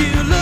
you look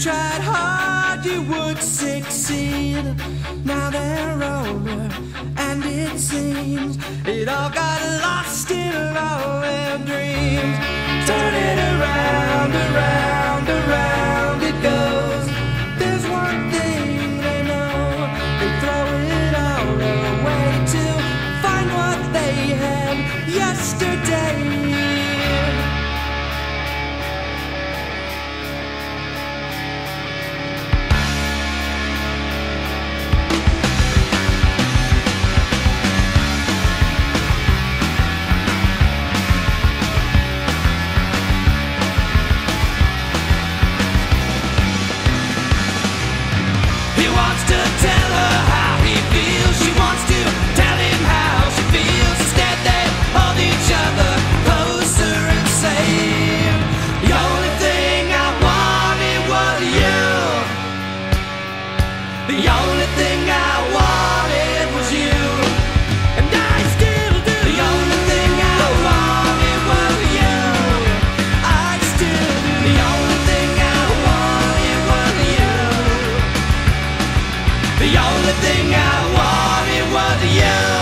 tried hard, you would succeed. Now they're over, and it seems it all got lost in all their dreams. Turn it around, around. only thing I wanted was you.